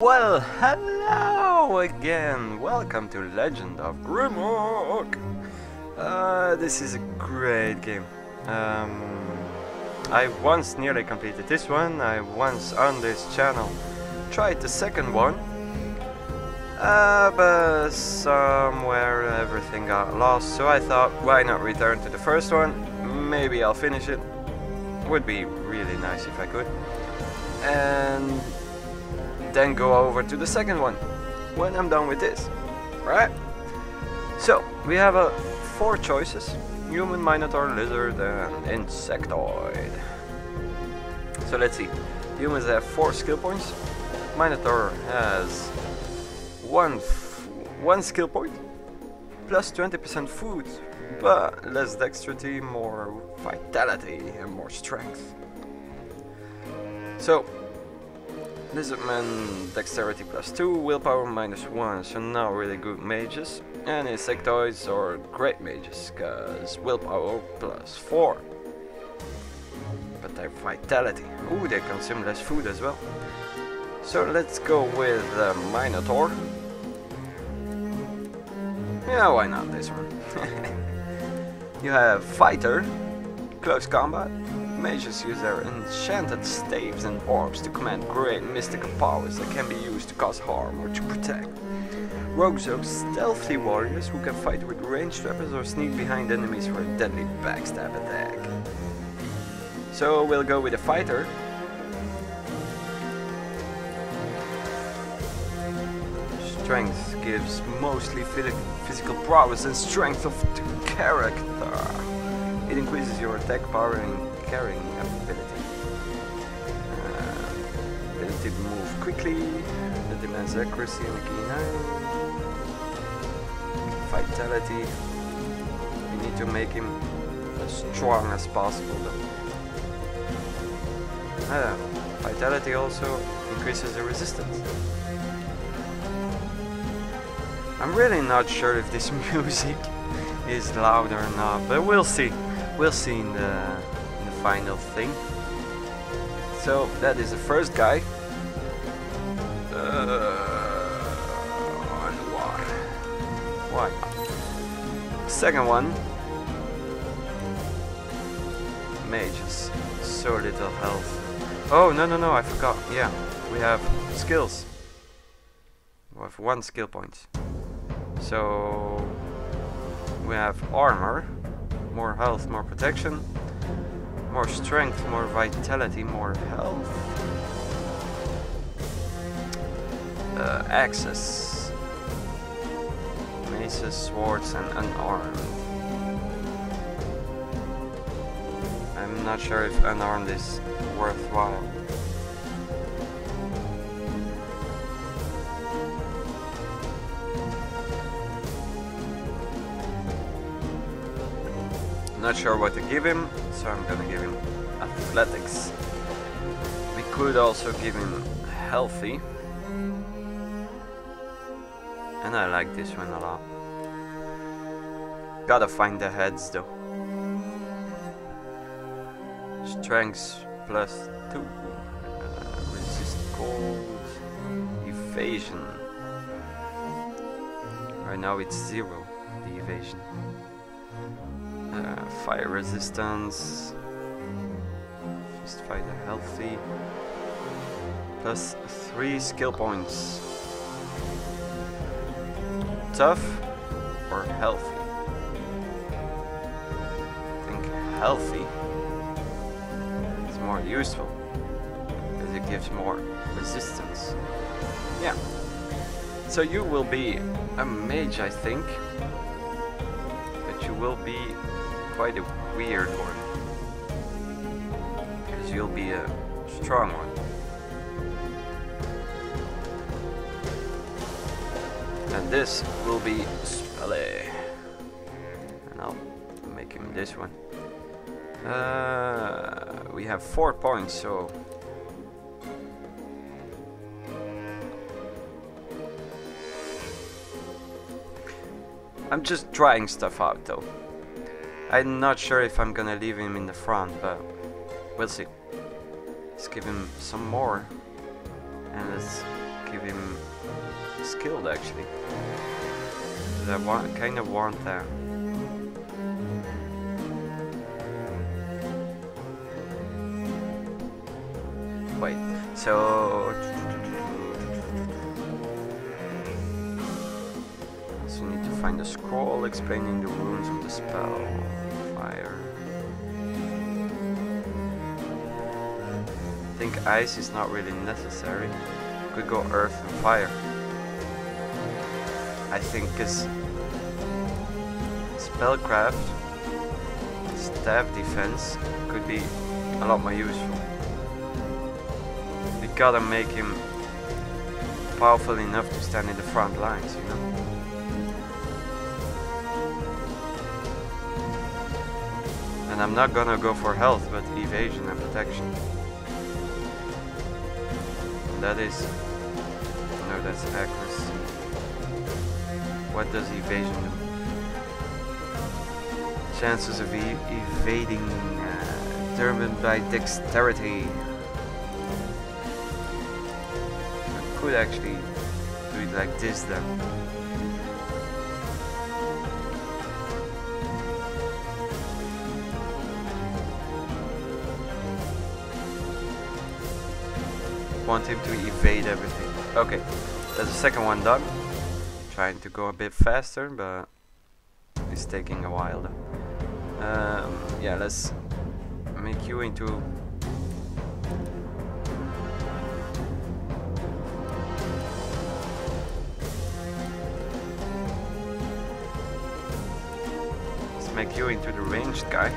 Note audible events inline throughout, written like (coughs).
Well, hello again. Welcome to Legend of Grimrock. Uh, this is a great game. Um, I once nearly completed this one. I once on this channel tried the second one. Uh, but somewhere everything got lost, so I thought, why not return to the first one? Maybe I'll finish it. Would be really nice if I could. And then go over to the second one when I'm done with this. Right? So, we have uh, four choices. Human, Minotaur, Lizard and Insectoid. So let's see. Humans have four skill points. Minotaur has one, one skill point, plus 20% food, but less dexterity, more vitality and more strength. So, Lizardman dexterity plus 2, willpower minus 1, so not really good mages. And insectoids are great mages, cause willpower plus 4. But their vitality, ooh, they consume less food as well. So let's go with uh, Minotaur. Yeah, why not this one? (laughs) you have Fighter, Close Combat. Mages use their enchanted staves and orbs to command great mystical powers that can be used to cause harm or to protect. Rogues are stealthy warriors who can fight with ranged weapons or sneak behind enemies for a deadly backstab attack. So we'll go with a fighter. Strength gives mostly physical prowess and strength of character. It increases your attack power and carrying ability. Uh, ability to move quickly, that demands accuracy and keen. Vitality. We need to make him as strong as possible though. Uh, vitality also increases the resistance. I'm really not sure if this (laughs) music is loud or not, but we'll see. We'll see in the final thing. So that is the first guy. Uh, on water. Why? Second one. Mages. So little health. Oh no no no! I forgot. Yeah, we have skills. We have one skill point. So we have armor, more health, more protection, more strength, more vitality, more health. Uh, axes, maces, swords, and unarmed. I'm not sure if unarmed is worthwhile. Not sure what to give him, so I'm gonna give him athletics. We could also give him healthy. And I like this one a lot. Gotta find the heads though. Strength plus 2. Uh, resist cold. Evasion. Right now it's 0, the evasion. Uh, fire resistance. Fist fighter healthy. Plus 3 skill points. Tough or healthy? I think healthy is more useful because it gives more resistance. Yeah. So you will be a mage, I think. But you will be quite a weird one. Because you'll be a strong one. And this will be Spelly. And I'll make him this one. Uh, we have four points, so... I'm just trying stuff out though. I'm not sure if I'm gonna leave him in the front, but we'll see. Let's give him some more. And let's give him skilled actually. I want, kind of want that. Wait, so... So need to find a scroll explaining the runes of the spell. Think ice is not really necessary. Could go earth and fire. I think because spellcraft, staff defense could be a lot more useful. We gotta make him powerful enough to stand in the front lines, you know? And I'm not gonna go for health, but evasion and protection. That is... No, that's accuracy. What does evasion do? Chances of evading uh, determined by dexterity. I could actually do it like this then. Want him to evade everything. Okay, that's the second one done. Trying to go a bit faster, but it's taking a while. Um, yeah, let's make you into Let's make you into the ranged guy.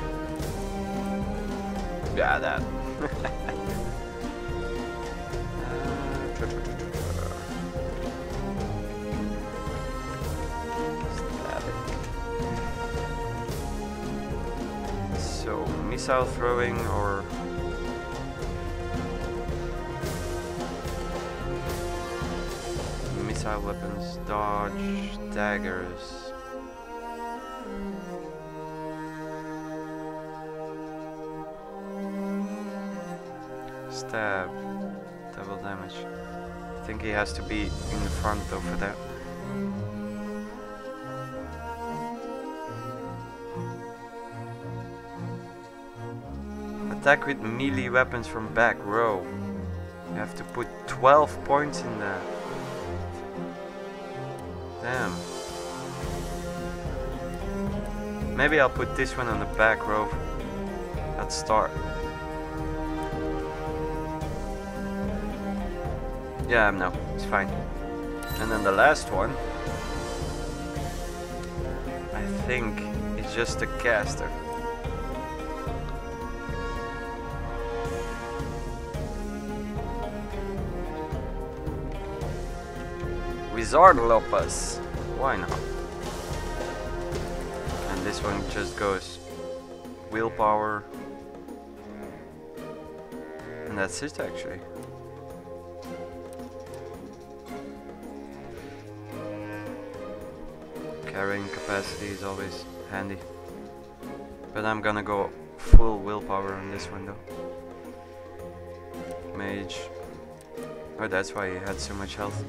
Yeah, that. (laughs) missile throwing or missile weapons, dodge, daggers. Stab, double damage. I think he has to be in the front though for that. Attack with melee weapons from back row. You have to put 12 points in there. Damn. Maybe I'll put this one on the back row at start. Yeah, no, it's fine. And then the last one, I think, it's just a caster. Wizard Lopez. Why not? And this one just goes willpower. And that's it actually. Carrying capacity is always handy. But I'm gonna go full willpower on this one though. Mage. Oh, that's why he had so much health.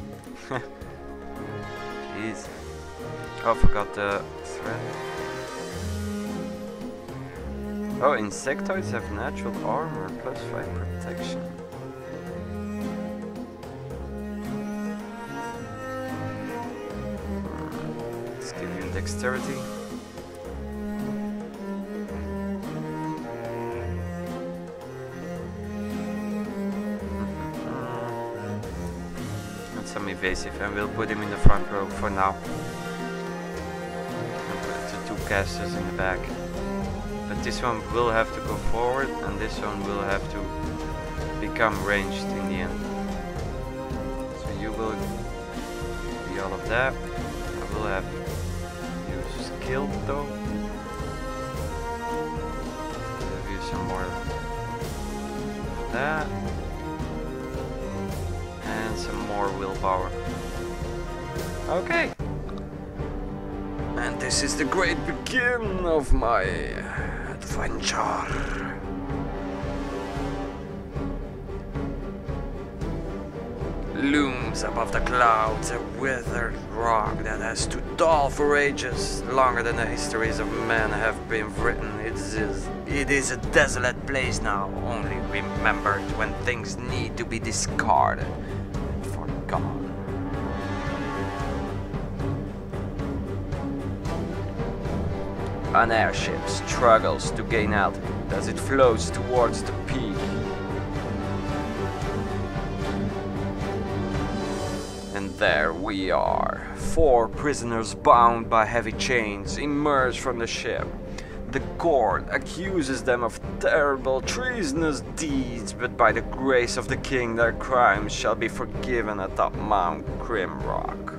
(laughs) Jeez. Oh, I forgot the threat. Oh, insectoids have natural armor plus 5 protection. Hmm, let's give you dexterity. Some evasive, and we'll put him in the front row for now. And put the two casters in the back. But this one will have to go forward, and this one will have to become ranged in the end. So you will be all of that. I will have you skilled though. Have you some more of that. Some more willpower. Okay. And this is the great begin of my adventure. looms above the clouds, a withered rock that has stood tall for ages, longer than the histories of men have been written. It is, it is a desolate place now, only remembered when things need to be discarded and forgotten. An airship struggles to gain altitude as it floats towards the peak. And there we are. Four prisoners bound by heavy chains emerge from the ship. The court accuses them of terrible treasonous deeds, but by the grace of the king their crimes shall be forgiven atop Mount Grimrock.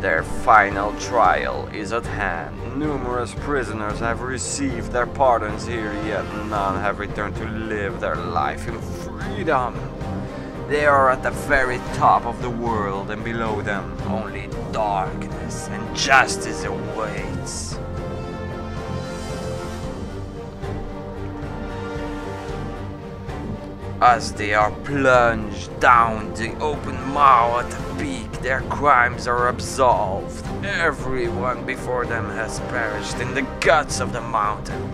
Their final trial is at hand. Numerous prisoners have received their pardons here, yet none have returned to live their life in freedom. They are at the very top of the world, and below them only darkness and justice awaits. As they are plunged down the open maw at the peak, their crimes are absolved. Everyone before them has perished in the guts of the mountain.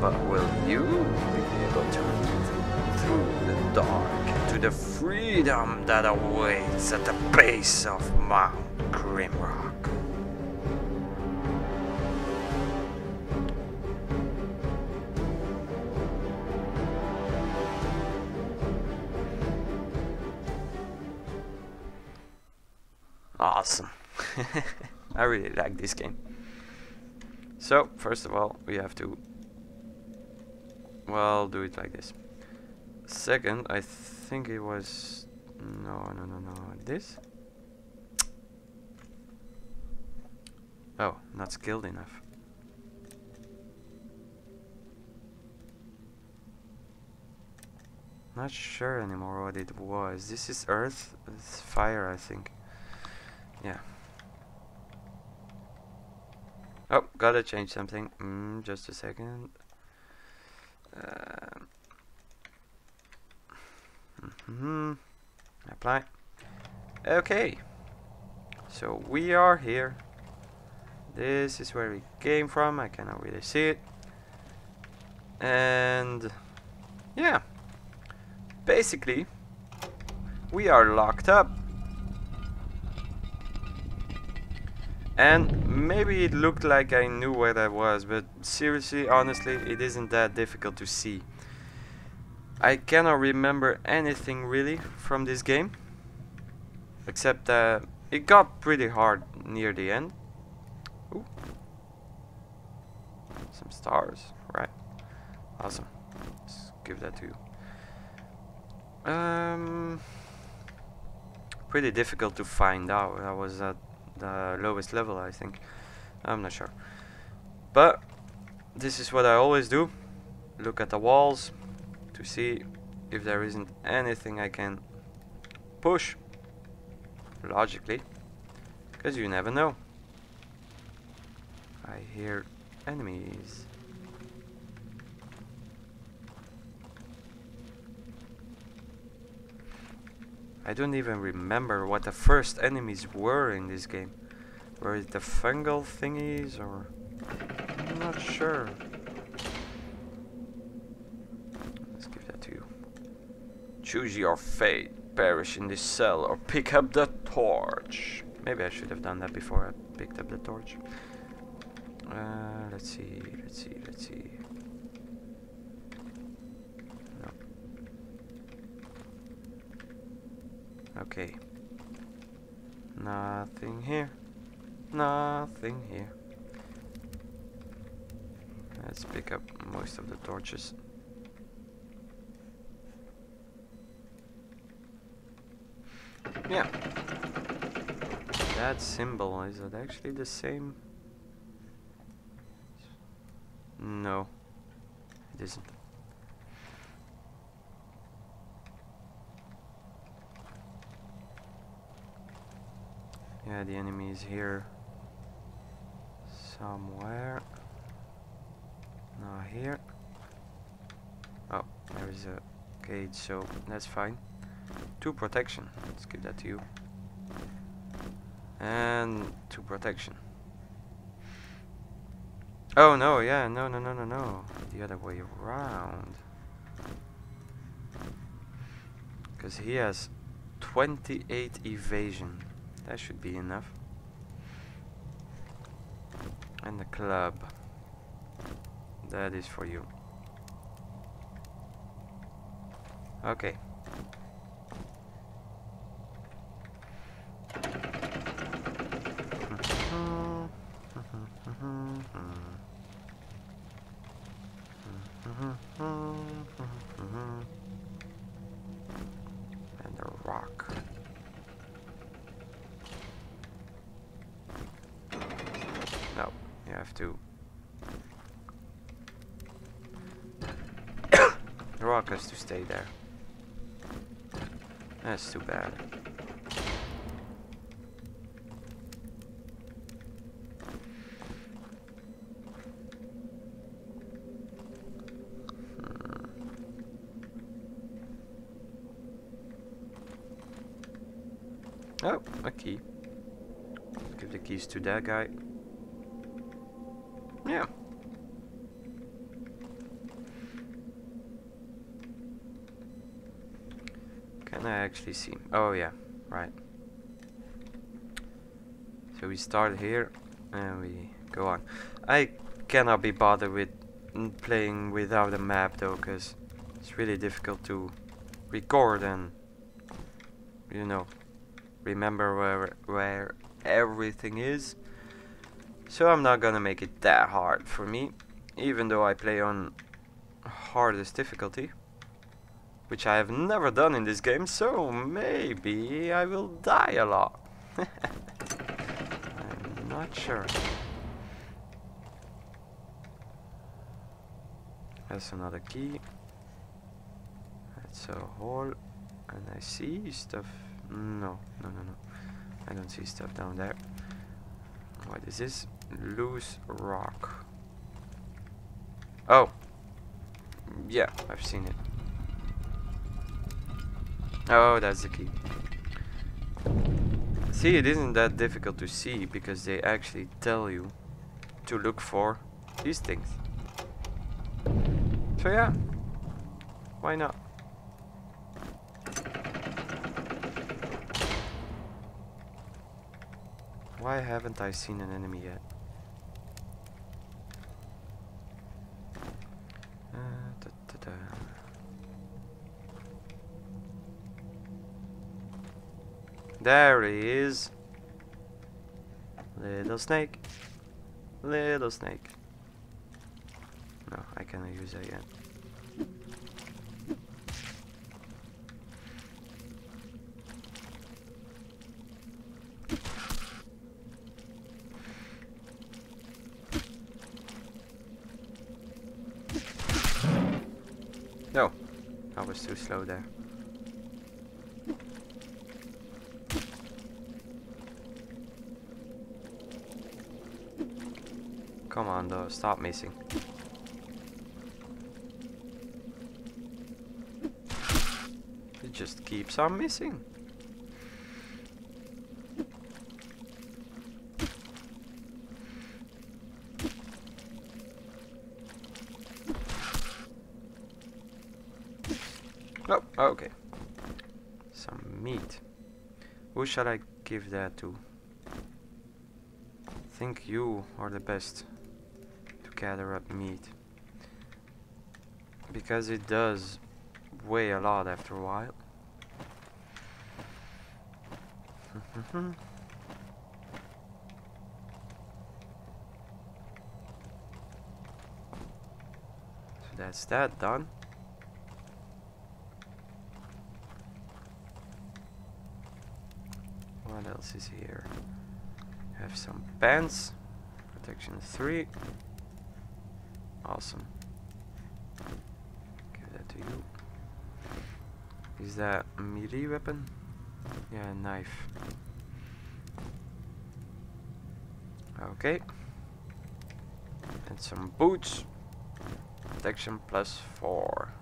But will you be able to reach through the dark the freedom that awaits at the base of Mount Grimrock? Awesome. (laughs) I really like this game. So, first of all, we have to, well, do it like this. Second, I think it was, no, no, no, no, this. Oh, not skilled enough. Not sure anymore what it was. This is earth, it's fire, I think. Yeah. Oh, gotta change something. Mm, just a second. Uh, mm -hmm. Apply. Okay. So we are here. This is where we came from. I cannot really see it. And yeah. Basically, we are locked up And maybe it looked like I knew where that was, but seriously, honestly, it isn't that difficult to see. I cannot remember anything really from this game, except uh, it got pretty hard near the end. Ooh. Some stars, right. Awesome. Let's give that to you. Um, pretty difficult to find out. I was at the lowest level I think I'm not sure but this is what I always do look at the walls to see if there isn't anything I can push logically because you never know I hear enemies I don't even remember what the first enemies were in this game. Were it the fungal thingies or... I'm not sure. Let's give that to you. Choose your fate. Perish in this cell or pick up the torch. Maybe I should have done that before I picked up the torch. Uh, let's see, let's see, let's see. Okay. Nothing here. Nothing here. Let's pick up most of the torches. Yeah. That symbol, is it actually the same? No. It isn't. Yeah, the enemy is here somewhere. Not here. Oh, there is a cage, so that's fine. Two protection. Let's give that to you. And two protection. Oh no, yeah, no, no, no, no, no. The other way around. Because he has 28 evasion. That should be enough. And the club. That is for you. Okay. To. (coughs) the rock has to stay there. That's too bad. Hmm. Oh, a key. Give the keys to that guy. Yeah. Can I actually see? Oh yeah, right. So we start here and we go on. I cannot be bothered with playing without a map though, because it's really difficult to record and you know remember where where everything is. So I'm not gonna make it that hard for me, even though I play on hardest difficulty, which I have never done in this game, so maybe I will die a lot. (laughs) I'm not sure. That's another key. That's a hole. And I see stuff no, no, no, no. I don't see stuff down there. What is this? Loose rock. Oh. Yeah, I've seen it. Oh, that's the key. See, it isn't that difficult to see because they actually tell you to look for these things. So yeah, why not? Why haven't I seen an enemy yet? There he is. Little snake. Little snake. No, I cannot use that yet. No, I was too slow there. Come on though, stop missing. It just keeps on missing. Oh, okay. Some meat. Who shall I give that to? think you are the best gather up meat. Because it does weigh a lot after a while. (laughs) so that's that done. What else is here? Have some pants. Protection 3. Awesome. Give that to you. Is that a melee weapon? Yeah, a knife. Okay. And some boots. Protection plus 4.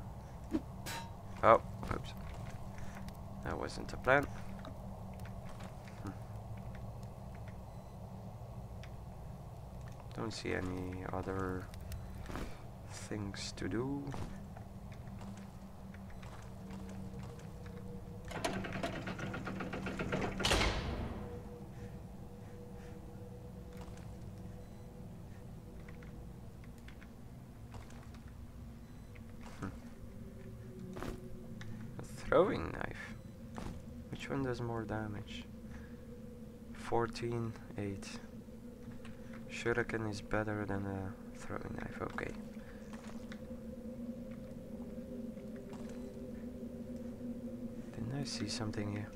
Oh, oops. That wasn't the plan. Hmm. Don't see any other things to do. Hmm. throwing knife. Which one does more damage? 14, 8. Shuriken is better than a throwing knife, okay. Didn't I see something here?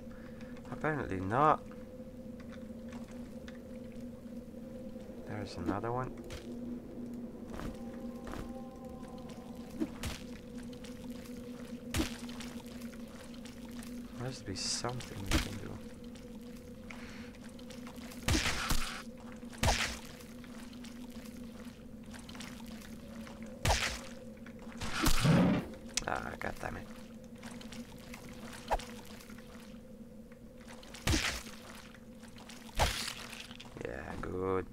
Apparently not. There's another one. must be something we can do. Ah, god. Yeah, good.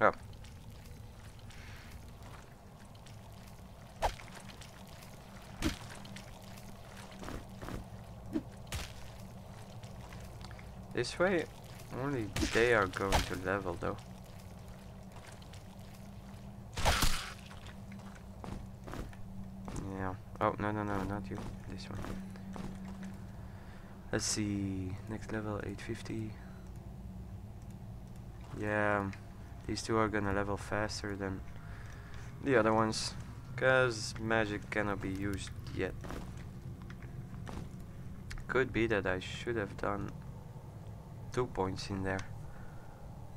Oh. This way, only they are going to level though. Yeah. Oh, no, no, no, not you. This one. Let's see. Next level, 850. Yeah. These two are gonna level faster than the other ones. Because magic cannot be used yet. Could be that I should have done two points in there.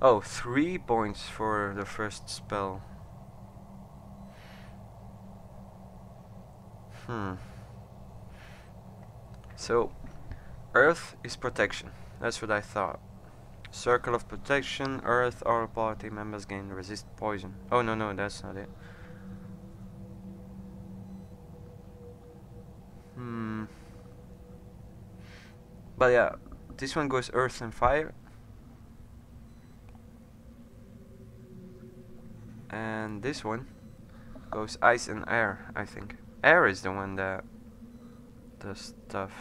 Oh, three points for the first spell. Hmm. So, Earth is protection. That's what I thought. Circle of protection, Earth, all party members gain resist poison. Oh no no, that's not it. Hmm. But yeah, this one goes earth and fire. And this one goes ice and air, I think. Air is the one that does stuff.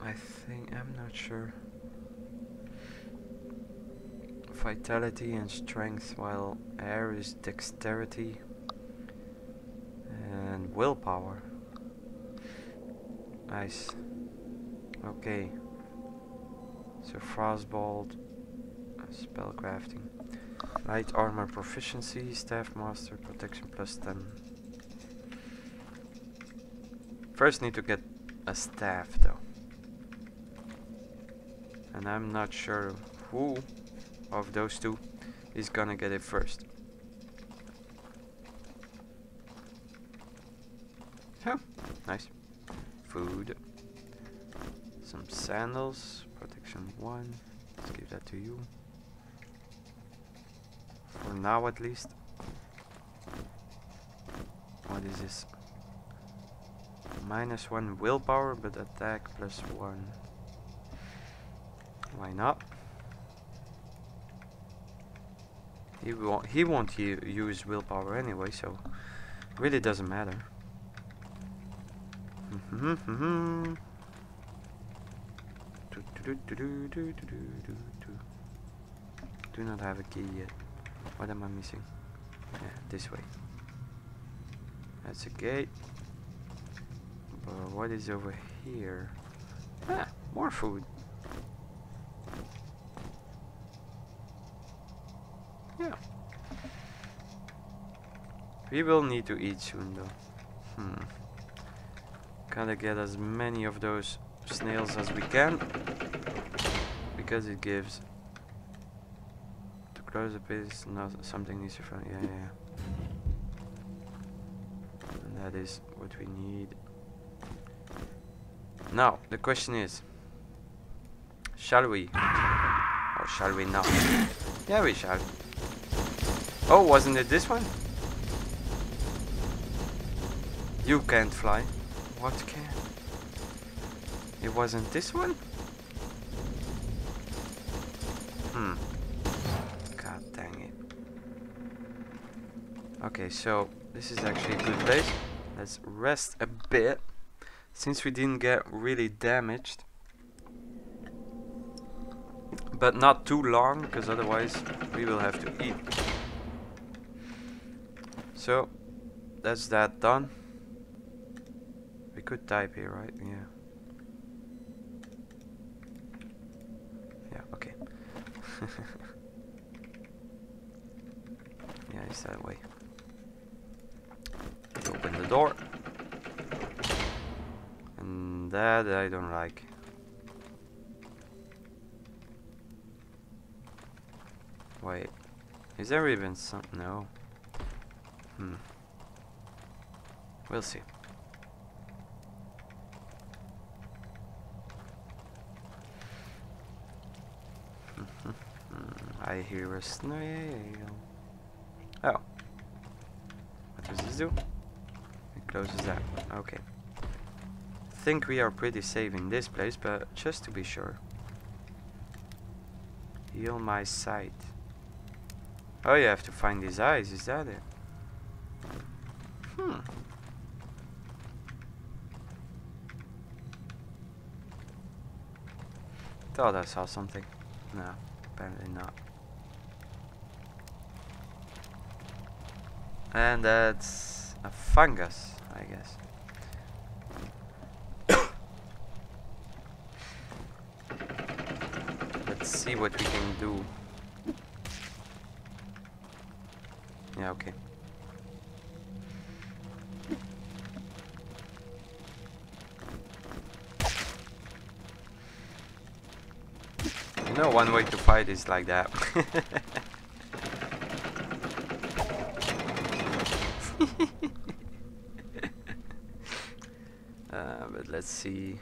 I think, I'm not sure. Vitality and strength, while air is dexterity and willpower. Nice. Okay. So frostbolt, uh, spellcrafting, light armor proficiency, staff master protection plus 10. First need to get a staff though. And I'm not sure who of those two is gonna get it first. Oh, nice. Food some sandals, protection 1, let's give that to you. For now at least. What is this? Minus 1 willpower, but attack plus 1. Why not? He won't, he won't use willpower anyway, so really doesn't matter. Mm-hmm, mm-hmm. Do, do, do, do, do, do, do. Do not have a key yet. What am I missing? Yeah, this way. That's a gate. But what is over here? Ah, more food. Yeah. We will need to eat soon though. Hmm. Gotta get as many of those snails as we can because it gives to close the page not something needs to find yeah yeah and that is what we need now the question is shall we Or shall we not? Yeah, we shall. Oh, wasn't it this one? You can't fly. What can? It wasn't this one? Hmm. God dang it. Okay, so this is actually a good place. Let's rest a bit. Since we didn't get really damaged. But not too long, because otherwise we will have to eat. So, that's that done. We could type here, right? Yeah okay. (laughs) yeah, it's that way. Open the door. And that I don't like. Wait. Is there even some... No. Hmm. We'll see. I hear a snail. Oh. What does this do? It closes that. one. Okay. think we are pretty safe in this place, but just to be sure. Heal my sight. Oh, you have to find these eyes, is that it? Hmm. Thought I saw something. No, apparently not. And that's a fungus, I guess. Let's see what we can do. Yeah, okay. You know, one way to fight is like that. (laughs) (laughs) uh, but let's see.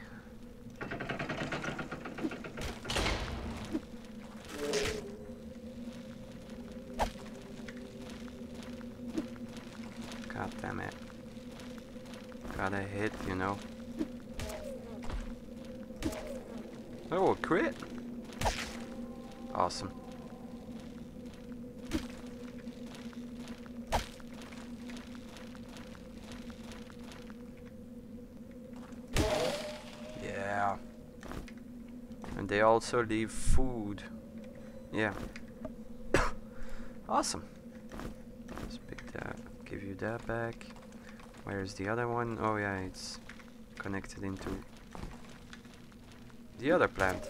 God damn it. Gotta hit, you know. Oh, a crit! Awesome. Yeah. And they also leave food. Yeah. (coughs) awesome. Let's pick that. Give you that back. Where's the other one? Oh yeah, it's connected into the other plant.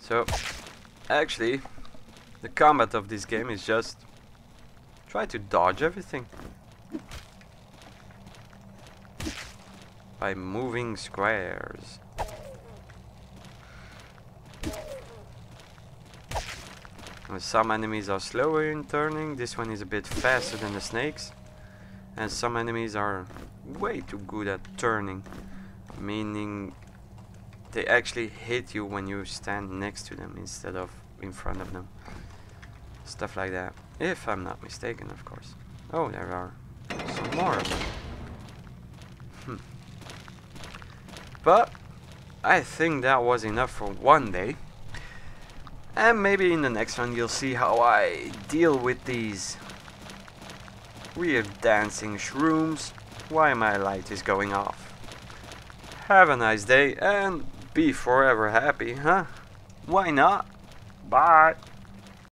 So, actually, the combat of this game is just try to dodge everything by moving squares. some enemies are slower in turning, this one is a bit faster than the snakes. And some enemies are way too good at turning, meaning they actually hit you when you stand next to them instead of in front of them. Stuff like that. If I'm not mistaken, of course. Oh, there are some more of them. But, I think that was enough for one day. And maybe in the next one you'll see how I deal with these weird dancing shrooms. Why my light is going off. Have a nice day and be forever happy, huh? Why not? Bye.